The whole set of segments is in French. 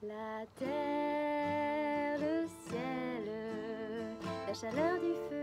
La terre, le ciel, la chaleur du feu.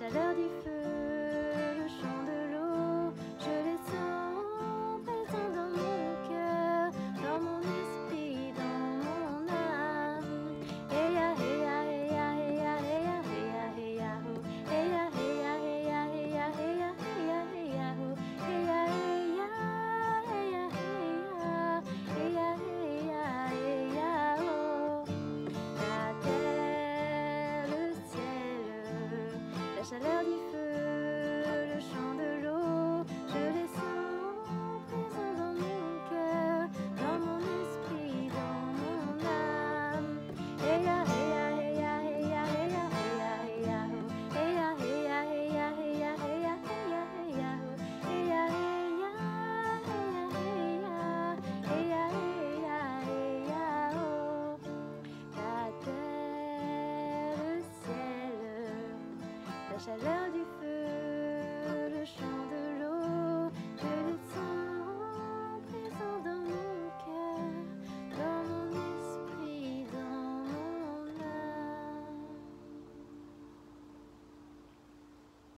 chaleur du feu. petit feu. chaleur du feu.